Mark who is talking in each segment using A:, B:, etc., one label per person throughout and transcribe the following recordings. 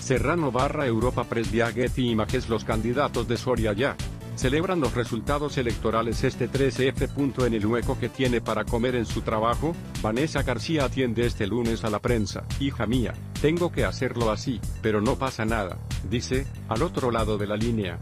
A: Serrano barra Europa Press Getty Images Los candidatos de Soria ya celebran los resultados electorales este 13F. En el hueco que tiene para comer en su trabajo, Vanessa García atiende este lunes a la prensa. Hija mía, tengo que hacerlo así, pero no pasa nada, dice, al otro lado de la línea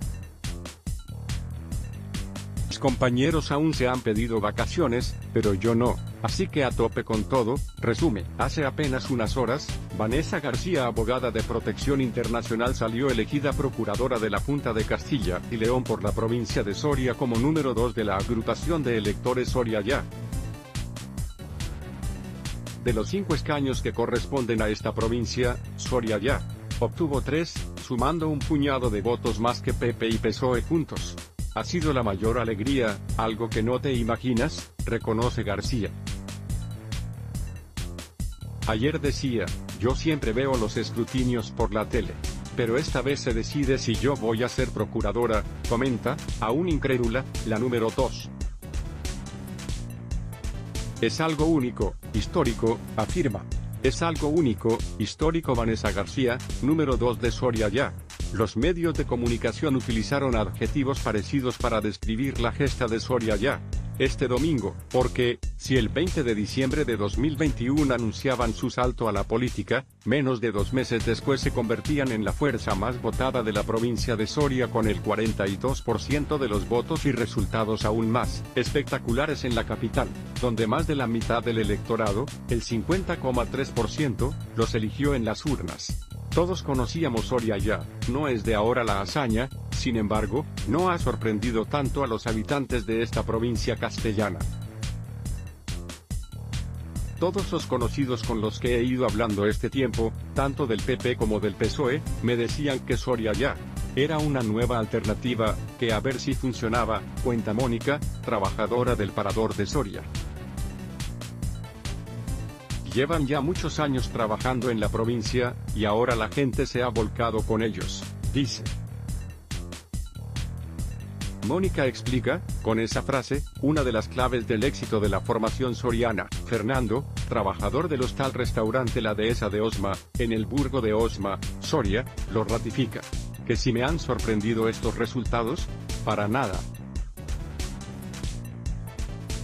A: compañeros aún se han pedido vacaciones, pero yo no, así que a tope con todo, resume, hace apenas unas horas, Vanessa García abogada de protección internacional salió elegida procuradora de la Junta de Castilla y León por la provincia de Soria como número 2 de la agrupación de electores Soria Ya. De los cinco escaños que corresponden a esta provincia, Soria Ya, obtuvo tres, sumando un puñado de votos más que Pepe y PSOE juntos. Ha sido la mayor alegría, algo que no te imaginas, reconoce García. Ayer decía, yo siempre veo los escrutinios por la tele. Pero esta vez se decide si yo voy a ser procuradora, comenta, aún incrédula, la número 2. Es algo único, histórico, afirma. Es algo único, histórico Vanessa García, número 2 de Soria ya. Los medios de comunicación utilizaron adjetivos parecidos para describir la gesta de Soria ya este domingo, porque, si el 20 de diciembre de 2021 anunciaban su salto a la política, menos de dos meses después se convertían en la fuerza más votada de la provincia de Soria con el 42% de los votos y resultados aún más espectaculares en la capital, donde más de la mitad del electorado, el 50,3%, los eligió en las urnas. Todos conocíamos Soria ya, no es de ahora la hazaña, sin embargo, no ha sorprendido tanto a los habitantes de esta provincia castellana. Todos los conocidos con los que he ido hablando este tiempo, tanto del PP como del PSOE, me decían que Soria ya era una nueva alternativa, que a ver si funcionaba, cuenta Mónica, trabajadora del parador de Soria. Llevan ya muchos años trabajando en la provincia, y ahora la gente se ha volcado con ellos, dice. Mónica explica, con esa frase, una de las claves del éxito de la formación soriana. Fernando, trabajador del hostal restaurante La Dehesa de Osma, en el burgo de Osma, Soria, lo ratifica. ¿Que si me han sorprendido estos resultados? Para nada.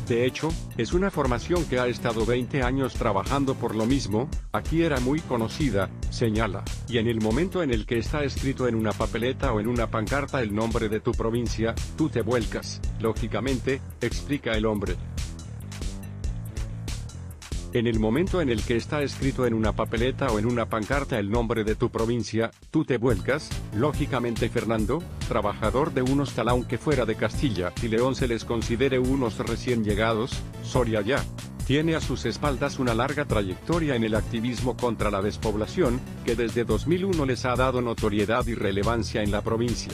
A: De hecho, es una formación que ha estado 20 años trabajando por lo mismo, aquí era muy conocida, señala, y en el momento en el que está escrito en una papeleta o en una pancarta el nombre de tu provincia, tú te vuelcas, lógicamente, explica el hombre. En el momento en el que está escrito en una papeleta o en una pancarta el nombre de tu provincia, tú te vuelcas, lógicamente Fernando, trabajador de un hostal aunque fuera de Castilla y León se les considere unos recién llegados, Soria ya. Tiene a sus espaldas una larga trayectoria en el activismo contra la despoblación, que desde 2001 les ha dado notoriedad y relevancia en la provincia.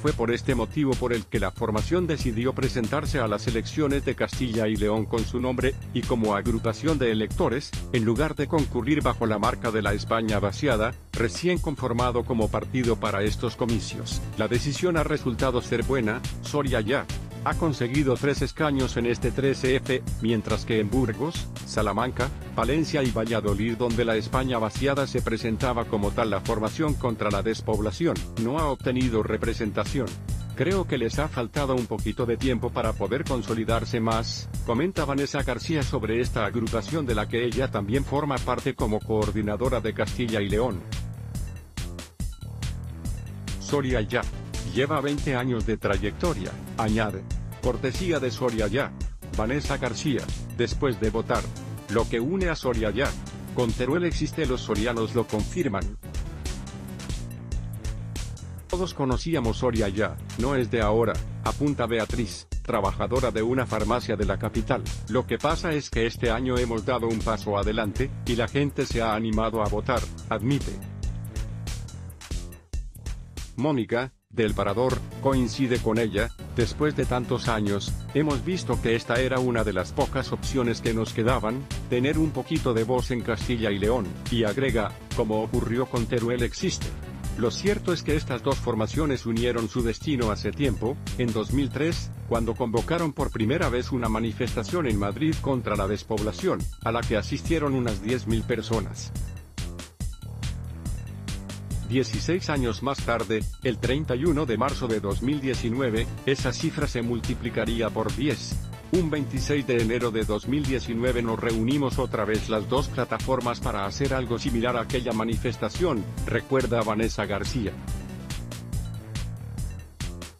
A: Fue por este motivo por el que la formación decidió presentarse a las elecciones de Castilla y León con su nombre, y como agrupación de electores, en lugar de concurrir bajo la marca de la España vaciada, recién conformado como partido para estos comicios. La decisión ha resultado ser buena, Soria ya, ha conseguido tres escaños en este 13F, mientras que en Burgos, Salamanca, Palencia y Valladolid donde la España vaciada se presentaba como tal la formación contra la despoblación, no ha obtenido representación. Creo que les ha faltado un poquito de tiempo para poder consolidarse más, comenta Vanessa García sobre esta agrupación de la que ella también forma parte como coordinadora de Castilla y León. Soria ya. Lleva 20 años de trayectoria, añade. Cortesía de Soria ya. Vanessa García, después de votar. Lo que une a Soria ya. Con Teruel existe los sorianos lo confirman. Todos conocíamos Soria ya, no es de ahora, apunta Beatriz, trabajadora de una farmacia de la capital. Lo que pasa es que este año hemos dado un paso adelante, y la gente se ha animado a votar, admite. Mónica, del Parador, coincide con ella, después de tantos años, hemos visto que esta era una de las pocas opciones que nos quedaban, tener un poquito de voz en Castilla y León, y agrega, como ocurrió con Teruel existe. Lo cierto es que estas dos formaciones unieron su destino hace tiempo, en 2003, cuando convocaron por primera vez una manifestación en Madrid contra la despoblación, a la que asistieron unas 10.000 personas. 16 años más tarde, el 31 de marzo de 2019, esa cifra se multiplicaría por 10. Un 26 de enero de 2019 nos reunimos otra vez las dos plataformas para hacer algo similar a aquella manifestación, recuerda Vanessa García.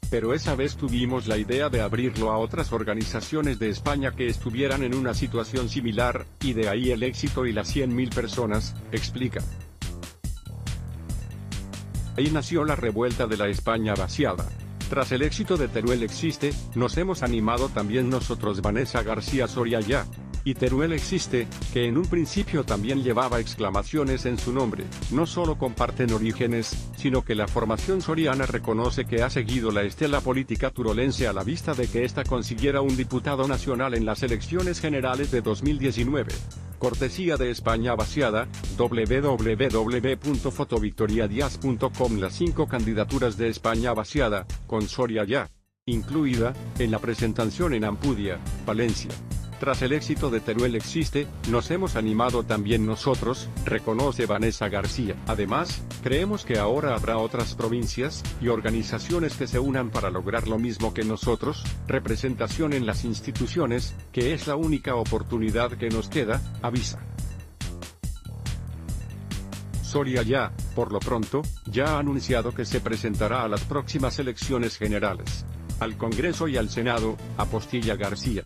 A: Pero esa vez tuvimos la idea de abrirlo a otras organizaciones de España que estuvieran en una situación similar, y de ahí el éxito y las 100.000 personas, explica. Ahí nació la revuelta de la España vaciada. Tras el éxito de Teruel existe, nos hemos animado también nosotros Vanessa García Soria ya. Y Teruel existe, que en un principio también llevaba exclamaciones en su nombre, no solo comparten orígenes, sino que la formación soriana reconoce que ha seguido la estela política turolense a la vista de que ésta consiguiera un diputado nacional en las elecciones generales de 2019. Cortesía de España vaciada, www.fotovictoriadias.com Las cinco candidaturas de España vaciada, con Soria ya, incluida, en la presentación en Ampudia, Valencia. Tras el éxito de Teruel existe, nos hemos animado también nosotros, reconoce Vanessa García. Además, creemos que ahora habrá otras provincias, y organizaciones que se unan para lograr lo mismo que nosotros, representación en las instituciones, que es la única oportunidad que nos queda, avisa. Soria ya, por lo pronto, ya ha anunciado que se presentará a las próximas elecciones generales. Al Congreso y al Senado, apostilla García.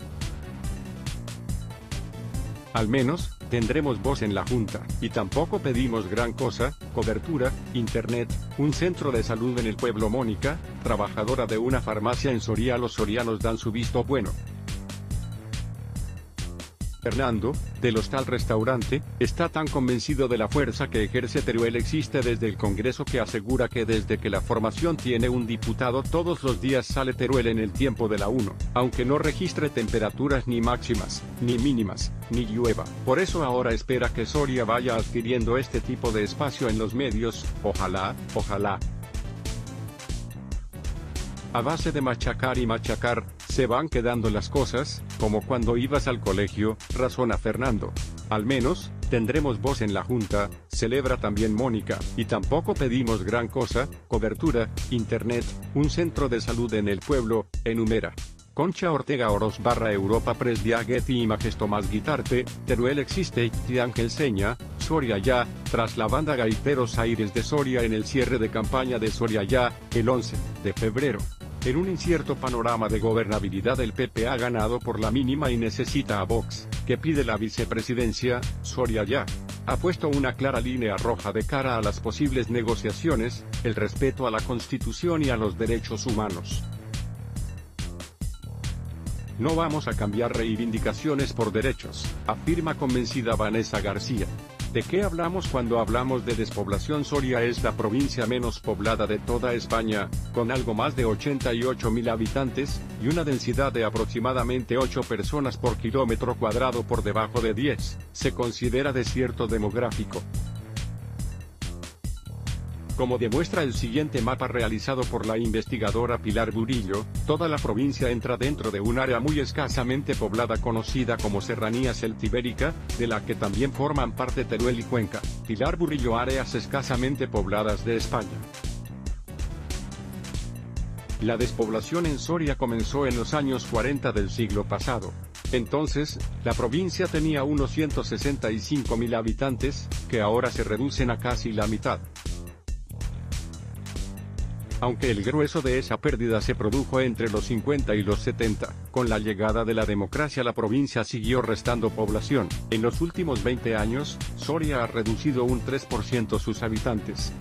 A: Al menos, tendremos voz en la Junta, y tampoco pedimos gran cosa, cobertura, internet, un centro de salud en el pueblo Mónica, trabajadora de una farmacia en Soria los sorianos dan su visto bueno. Fernando, del hostal restaurante, está tan convencido de la fuerza que ejerce Teruel existe desde el Congreso que asegura que desde que la formación tiene un diputado todos los días sale Teruel en el tiempo de la 1, aunque no registre temperaturas ni máximas, ni mínimas, ni llueva. Por eso ahora espera que Soria vaya adquiriendo este tipo de espacio en los medios, ojalá, ojalá. A base de machacar y machacar, se van quedando las cosas, como cuando ibas al colegio, razona Fernando. Al menos, tendremos voz en la Junta, celebra también Mónica, y tampoco pedimos gran cosa, cobertura, internet, un centro de salud en el pueblo, enumera. Concha Ortega Oros barra Europa Press Diagetti y Majestomás Guitarte, Teruel existe, y Ángel Seña, Soria ya, tras la banda Gaiteros Aires de Soria en el cierre de campaña de Soria ya, el 11 de febrero. En un incierto panorama de gobernabilidad el PP ha ganado por la mínima y necesita a Vox, que pide la vicepresidencia, Soria ya. Ha puesto una clara línea roja de cara a las posibles negociaciones, el respeto a la Constitución y a los derechos humanos. No vamos a cambiar reivindicaciones por derechos, afirma convencida Vanessa García. ¿De qué hablamos cuando hablamos de despoblación? Soria es la provincia menos poblada de toda España, con algo más de 88.000 habitantes, y una densidad de aproximadamente 8 personas por kilómetro cuadrado por debajo de 10. Se considera desierto demográfico. Como demuestra el siguiente mapa realizado por la investigadora Pilar Burillo, toda la provincia entra dentro de un área muy escasamente poblada conocida como Serranía Celtibérica, de la que también forman parte Teruel y Cuenca. Pilar Burillo áreas escasamente pobladas de España. La despoblación en Soria comenzó en los años 40 del siglo pasado. Entonces, la provincia tenía unos 165.000 habitantes, que ahora se reducen a casi la mitad aunque el grueso de esa pérdida se produjo entre los 50 y los 70. Con la llegada de la democracia la provincia siguió restando población. En los últimos 20 años, Soria ha reducido un 3% sus habitantes.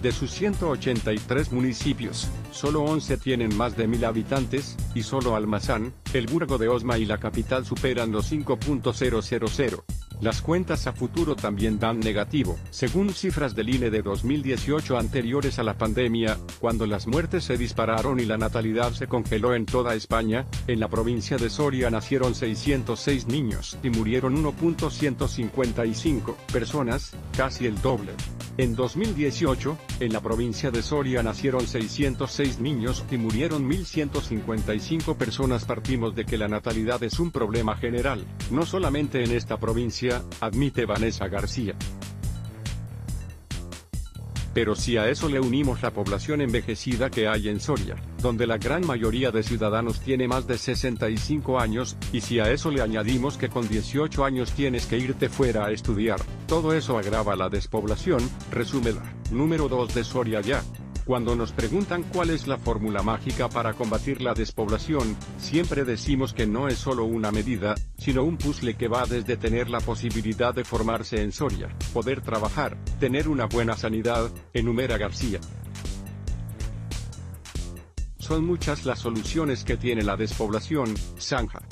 A: De sus 183 municipios, solo 11 tienen más de 1000 habitantes, y solo Almazán, el Burgo de Osma y la capital superan los 5.000. Las cuentas a futuro también dan negativo, según cifras del INE de 2018 anteriores a la pandemia, cuando las muertes se dispararon y la natalidad se congeló en toda España, en la provincia de Soria nacieron 606 niños y murieron 1.155 personas, casi el doble. En 2018, en la provincia de Soria nacieron 606 niños y murieron 1.155 personas. Partimos de que la natalidad es un problema general, no solamente en esta provincia, admite Vanessa García. Pero si a eso le unimos la población envejecida que hay en Soria, donde la gran mayoría de ciudadanos tiene más de 65 años, y si a eso le añadimos que con 18 años tienes que irte fuera a estudiar, todo eso agrava la despoblación, resume la número 2 de Soria ya. Cuando nos preguntan cuál es la fórmula mágica para combatir la despoblación, siempre decimos que no es solo una medida, sino un puzzle que va desde tener la posibilidad de formarse en Soria, poder trabajar, tener una buena sanidad, enumera García. Son muchas las soluciones que tiene la despoblación, Zanja.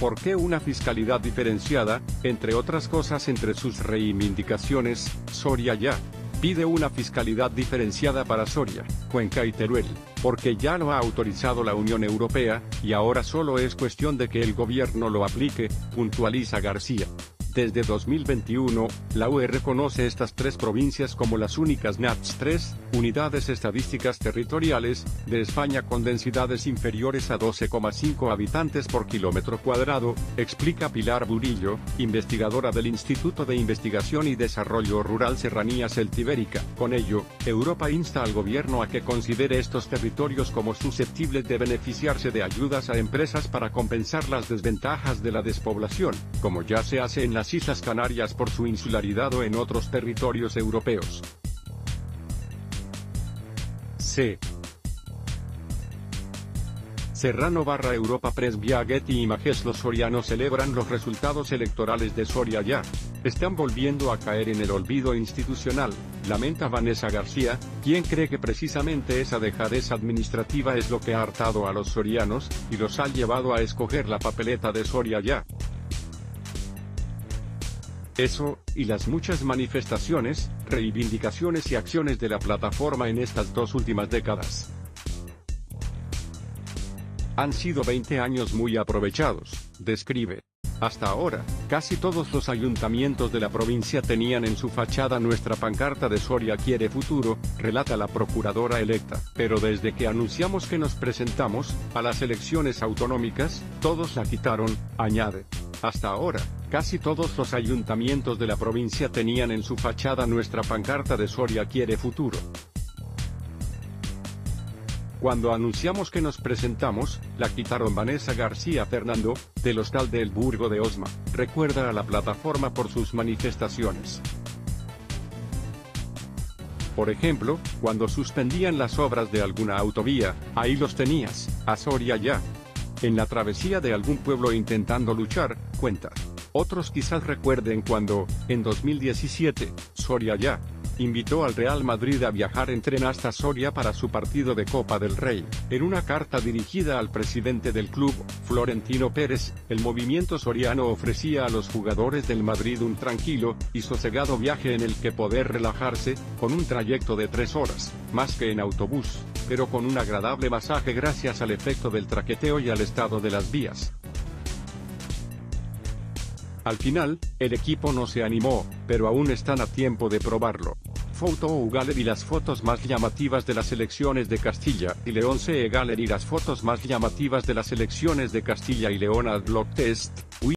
A: ¿Por qué una fiscalidad diferenciada, entre otras cosas entre sus reivindicaciones, Soria ya? Pide una fiscalidad diferenciada para Soria, Cuenca y Teruel, porque ya lo ha autorizado la Unión Europea, y ahora solo es cuestión de que el gobierno lo aplique, puntualiza García. Desde 2021, la UE reconoce estas tres provincias como las únicas NATS 3, unidades estadísticas territoriales, de España con densidades inferiores a 12,5 habitantes por kilómetro cuadrado, explica Pilar Burillo, investigadora del Instituto de Investigación y Desarrollo Rural Serranía Celtibérica. Con ello, Europa insta al gobierno a que considere estos territorios como susceptibles de beneficiarse de ayudas a empresas para compensar las desventajas de la despoblación, como ya se hace en la Islas Canarias por su insularidad o en otros territorios europeos. C. Serrano barra Europa Press Viagetti y Majes los sorianos celebran los resultados electorales de Soria ya. Están volviendo a caer en el olvido institucional, lamenta Vanessa García, quien cree que precisamente esa dejadez administrativa es lo que ha hartado a los sorianos, y los ha llevado a escoger la papeleta de Soria ya. Eso, y las muchas manifestaciones, reivindicaciones y acciones de la plataforma en estas dos últimas décadas. Han sido 20 años muy aprovechados, describe. Hasta ahora, casi todos los ayuntamientos de la provincia tenían en su fachada nuestra pancarta de Soria quiere futuro, relata la procuradora electa. Pero desde que anunciamos que nos presentamos a las elecciones autonómicas, todos la quitaron, añade. Hasta ahora, casi todos los ayuntamientos de la provincia tenían en su fachada nuestra pancarta de Soria quiere futuro. Cuando anunciamos que nos presentamos, la quitaron Vanessa García Fernando, del Hostal del Burgo de Osma, recuerda a la plataforma por sus manifestaciones. Por ejemplo, cuando suspendían las obras de alguna autovía, ahí los tenías, a Soria ya, en la travesía de algún pueblo intentando luchar, cuenta. Otros quizás recuerden cuando, en 2017, Soria ya, invitó al Real Madrid a viajar en tren hasta Soria para su partido de Copa del Rey. En una carta dirigida al presidente del club, Florentino Pérez, el movimiento soriano ofrecía a los jugadores del Madrid un tranquilo y sosegado viaje en el que poder relajarse, con un trayecto de tres horas, más que en autobús, pero con un agradable masaje gracias al efecto del traqueteo y al estado de las vías. Al final, el equipo no se animó, pero aún están a tiempo de probarlo. Photo Gallery Las fotos más llamativas de las elecciones de Castilla y León. CE Gallery Las fotos más llamativas de las elecciones de Castilla y León. Adblock Test,